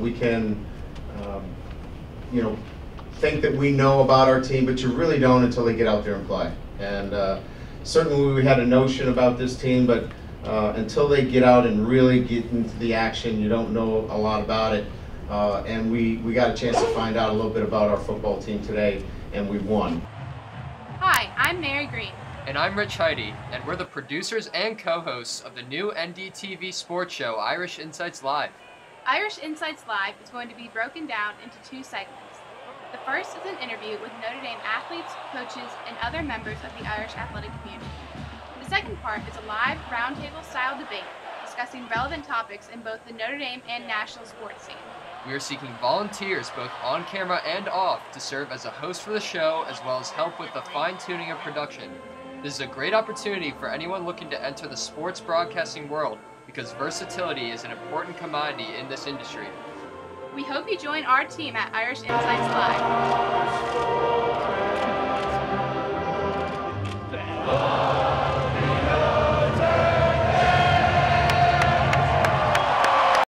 we can, um, you know, think that we know about our team, but you really don't until they get out there and play. And uh, certainly we had a notion about this team, but uh, until they get out and really get into the action, you don't know a lot about it. Uh, and we, we got a chance to find out a little bit about our football team today, and we won. Hi, I'm Mary Green. And I'm Rich Heidi, and we're the producers and co-hosts of the new NDTV sports show, Irish Insights Live. Irish Insights Live is going to be broken down into two segments. The first is an interview with Notre Dame athletes, coaches, and other members of the Irish athletic community. The second part is a live roundtable style debate discussing relevant topics in both the Notre Dame and national sports scene. We are seeking volunteers both on camera and off to serve as a host for the show as well as help with the fine tuning of production. This is a great opportunity for anyone looking to enter the sports broadcasting world because versatility is an important commodity in this industry. We hope you join our team at Irish Insights Live.